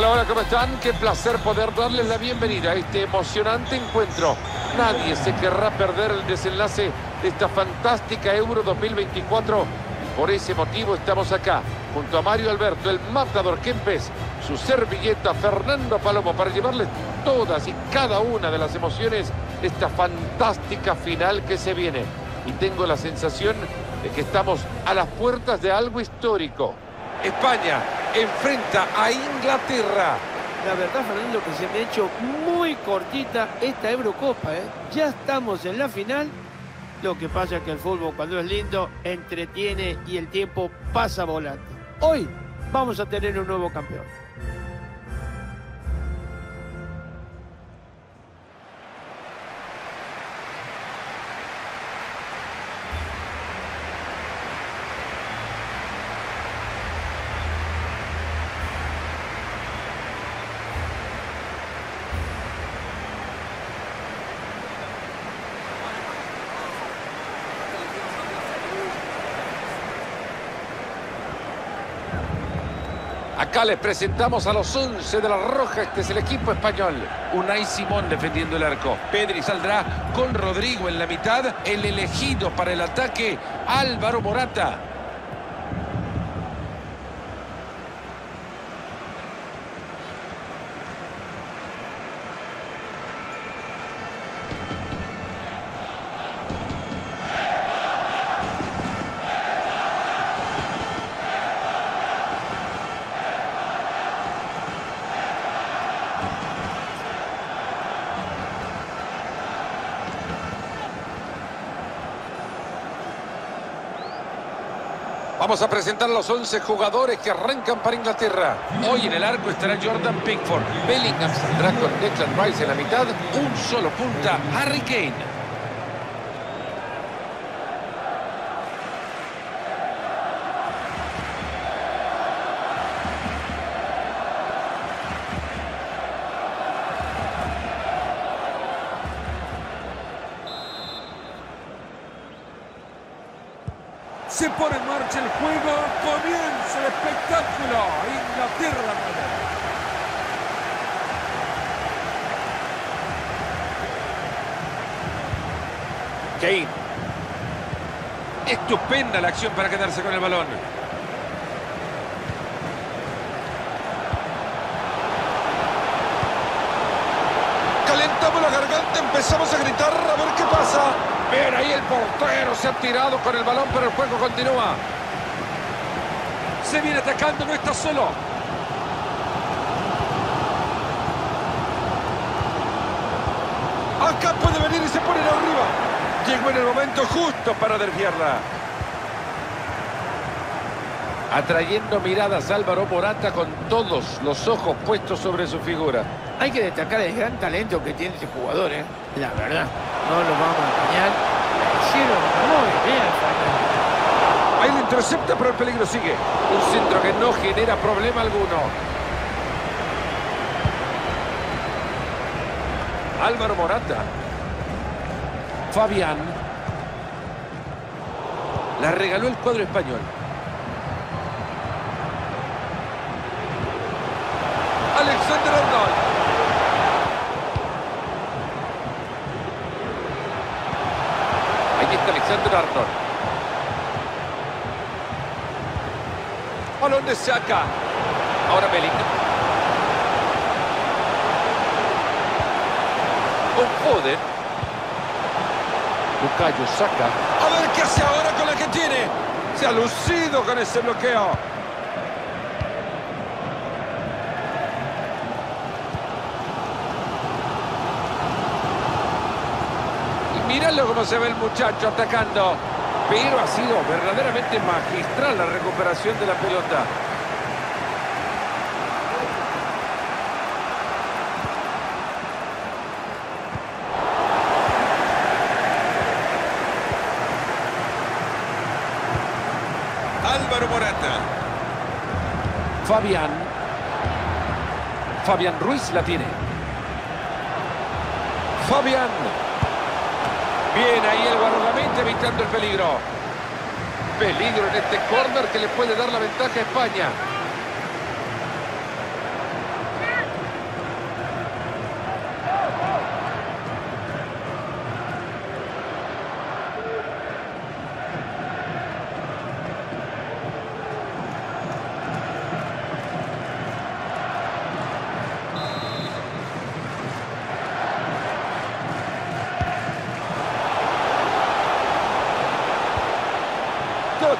Hola, hola, ¿cómo están? Qué placer poder darles la bienvenida a este emocionante encuentro. Nadie se querrá perder el desenlace de esta fantástica Euro 2024 y por ese motivo estamos acá, junto a Mario Alberto, el matador Kempes, su servilleta Fernando Palomo, para llevarles todas y cada una de las emociones de esta fantástica final que se viene. Y tengo la sensación de que estamos a las puertas de algo histórico. España enfrenta a Inglaterra. La verdad, Fernando, que se me ha hecho muy cortita esta Eurocopa. ¿eh? Ya estamos en la final. Lo que pasa es que el fútbol, cuando es lindo, entretiene y el tiempo pasa volante. Hoy vamos a tener un nuevo campeón. Acá les presentamos a los 11 de la Roja. Este es el equipo español. Unai Simón defendiendo el arco. Pedri saldrá con Rodrigo en la mitad. El elegido para el ataque, Álvaro Morata. Vamos a presentar los 11 jugadores que arrancan para Inglaterra. Hoy en el arco estará Jordan Pickford. Bellingham saldrá con Declan Rice en la mitad. Un solo punta, Harry Kane. Se pone en marcha el juego, comienza el espectáculo. Inglaterra la mueve. Kane. Estupenda la acción para quedarse con el balón. Calentamos la garganta, empezamos a gritar a ver qué pasa. Bien, ahí el portero se ha tirado con el balón, pero el juego continúa. Se viene atacando, no está solo. Acá puede venir y se pone arriba. Llegó en el momento justo para desviarla. Atrayendo miradas Álvaro Morata con todos los ojos puestos sobre su figura. Hay que destacar el gran talento que tiene este jugador, ¿eh? La verdad, no lo vamos a. La hicieron muy bien. Ahí lo intercepta, pero el peligro sigue. Un centro que no genera problema alguno. Álvaro Morata. Fabián. La regaló el cuadro español. Alexander Arnold. Ahí está Alexander Arnold. Balón de saca. Ahora Bellingham. Con Foden. Bucayo saca. A ver qué hace ahora con la que tiene. Se ha lucido con ese bloqueo. Míralo cómo se ve el muchacho atacando. Pero ha sido verdaderamente magistral la recuperación de la pelota. Álvaro Morata. Fabián. Fabián Ruiz la tiene. Fabián. Bien, ahí el guardameta evitando el peligro. Peligro en este córner que le puede dar la ventaja a España.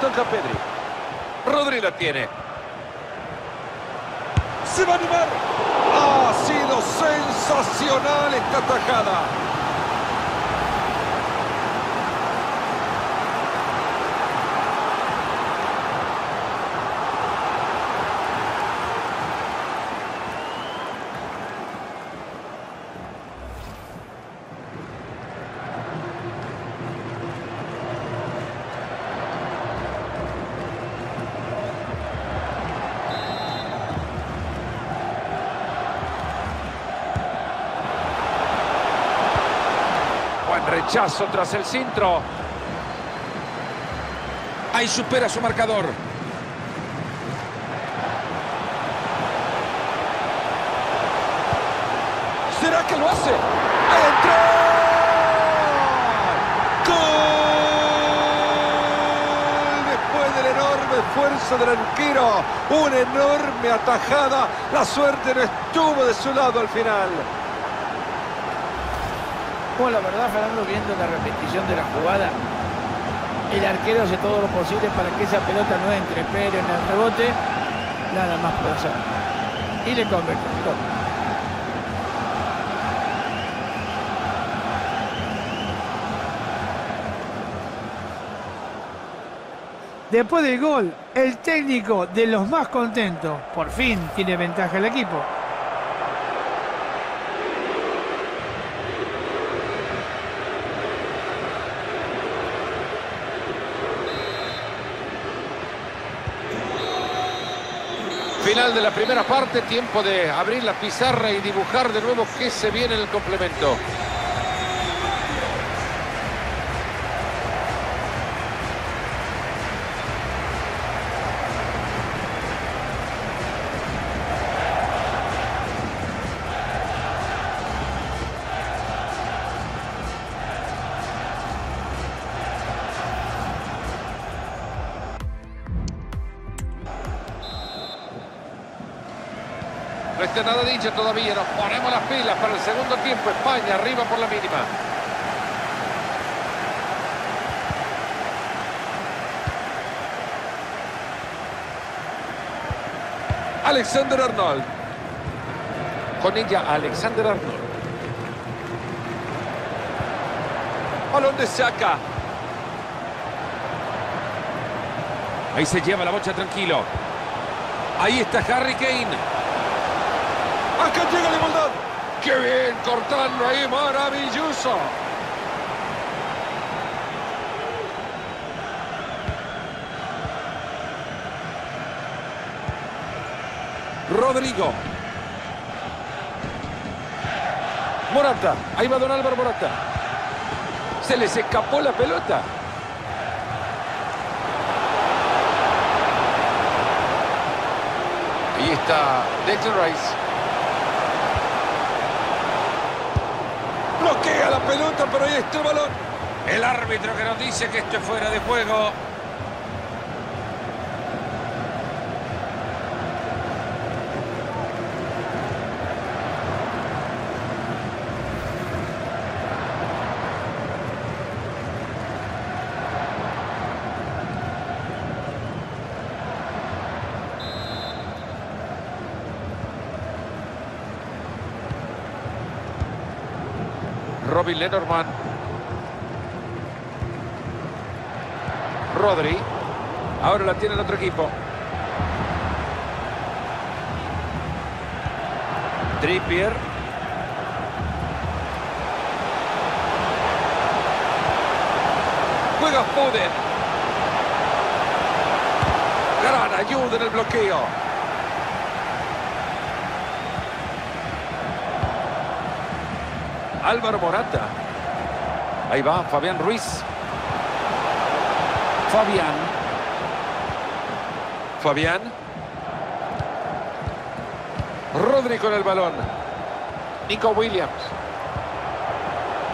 Toca Pedri. Rodri la tiene. Se va a animar. Ha sido sensacional esta tajada. Rechazo tras el centro. Ahí supera su marcador. ¿Será que lo hace? ¡Ahí entró! Esfuerzo del arquero, una enorme atajada. La suerte no estuvo de su lado al final. La verdad, Fernando, viendo la repetición de la jugada, el arquero hace todo lo posible para que esa pelota no entre, pero en el rebote, nada más puede hacer. Y le convierte. Gol. Después del gol, el técnico de los más contentos, por fin tiene ventaja el equipo. Final de la primera parte, tiempo de abrir la pizarra y dibujar de nuevo qué se viene en el complemento. Está nada dicho todavía, nos ponemos las pilas para el segundo tiempo. España arriba por la mínima. Alexander Arnold. Con ella Alexander Arnold. Balón de saca. Ahí se lleva la bocha tranquilo. Ahí está Harry Kane. Acá llega la igualdad. ¡Qué bien! Cortando ahí, maravilloso. Rodrigo. Morata, ahí va Don Álvaro Morata. Se les escapó la pelota. Ahí está Declan Rice. Bloquea la pelota, pero ahí está balón. El árbitro que nos dice que esto es fuera de juego. Robin Lenormand. Rodri. Ahora la tiene el otro equipo. Trippier. Juega Foden. Gran ayuda en el bloqueo. Álvaro Morata. Ahí va Fabián Ruiz. Fabián. Fabián. Rodri con el balón. Nico Williams.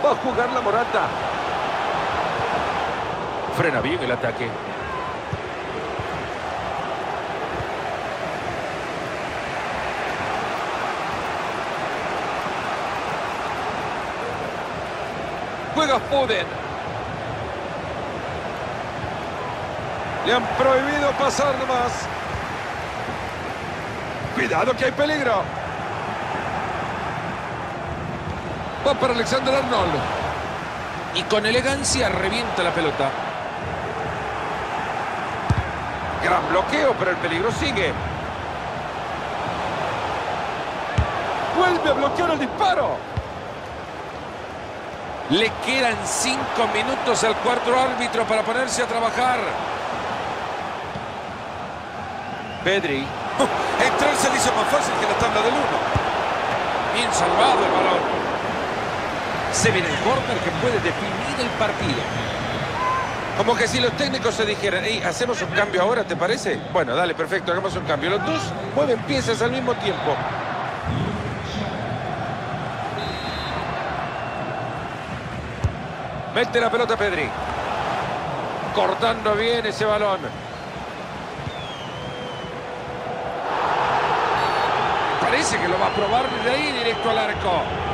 Va a jugar la Morata. Frena bien el ataque. Juega Foden. Le han prohibido pasar nomás. Cuidado que hay peligro. Va para Alexander Arnold. Y con elegancia revienta la pelota. Gran bloqueo, pero el peligro sigue. Vuelve a bloquear el disparo. Le quedan cinco minutos al cuarto árbitro para ponerse a trabajar. Pedri. Entrar se le hizo más fácil que la tabla del 1. Bien salvado el balón. Se viene el córner que puede definir el partido. Como que si los técnicos se dijeran, hey, hacemos un cambio ahora, ¿te parece? Bueno, dale, perfecto, hagamos un cambio. Los dos mueven piezas al mismo tiempo. Mete la pelota Pedri. Cortando bien ese balón. Parece que lo va a probar de ahí directo al arco.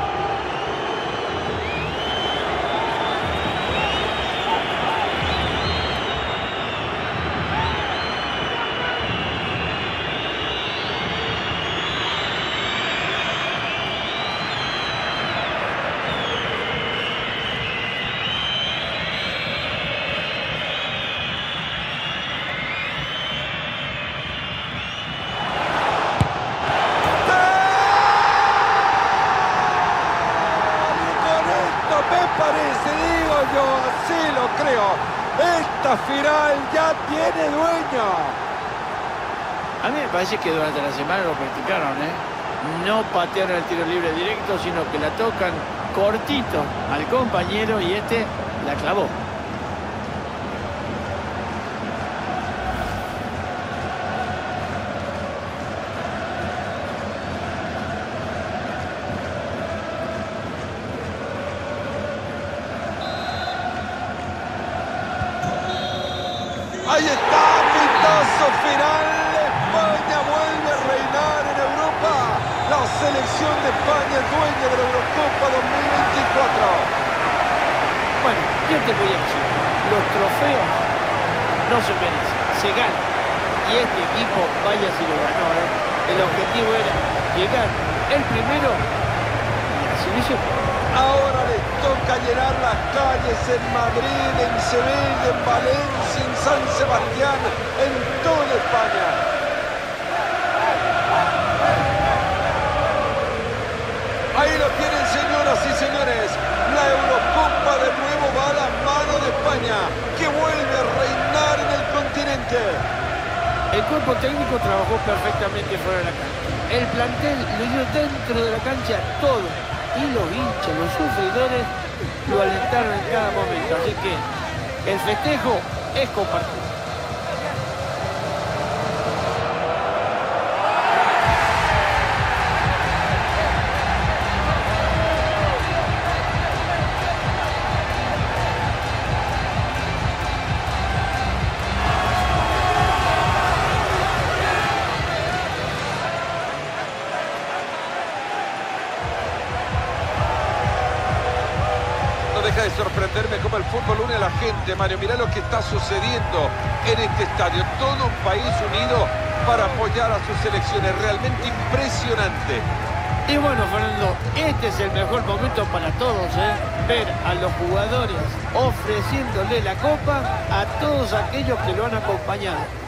Final ya tiene dueño. A mí me parece que durante la semana lo practicaron, ¿eh? No patearon el tiro libre directo, sino que la tocan cortito al compañero y este la clavó. Ahí está, pitazo final. España vuelve a reinar en Europa. La selección de España es dueña de la Eurocopa 2024. Bueno, yo te voy a decir, los trofeos no se merecen, se ganan. Y este equipo, vaya si lo ganó, ¿eh? el objetivo era llegar el primero y así lo. Ahora toca llenar las calles en Madrid, en Sevilla, en Valencia, en San Sebastián, en toda España. Ahí lo tienen, señoras y señores. La Eurocopa de nuevo va a las manos de España, que vuelve a reinar en el continente. El cuerpo técnico trabajó perfectamente fuera de la cancha. El plantel lo dio dentro de la cancha todo. Y los hinchas, los sufridores, lo alentaron en cada momento. Así que el festejo es compartido. Deja de sorprenderme cómo el fútbol une a la gente, Mario. Mirá lo que está sucediendo en este estadio. Todo un país unido para apoyar a sus selecciones. Realmente impresionante. Y bueno, Fernando, este es el mejor momento para todos, ¿eh? Ver a los jugadores ofreciéndole la copa a todos aquellos que lo han acompañado.